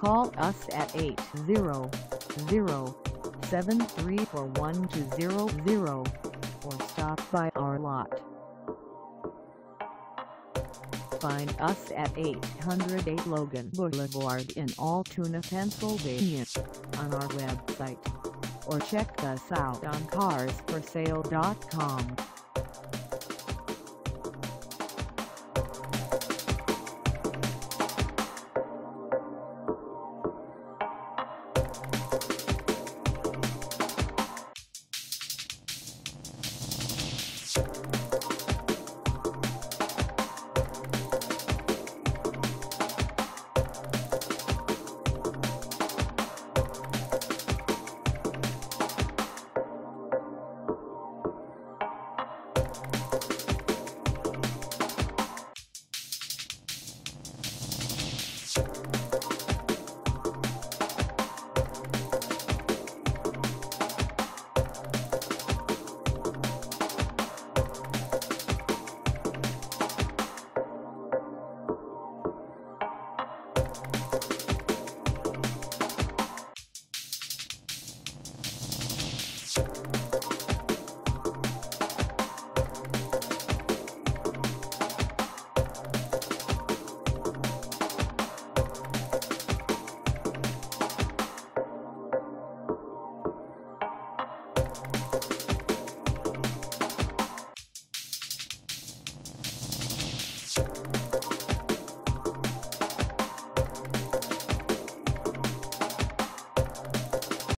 Call us at 800-734-1200 or stop by our lot. Find us at 808 Logan Boulevard in Altoona, Pennsylvania on our website or check us out on carsforsale.com. Thank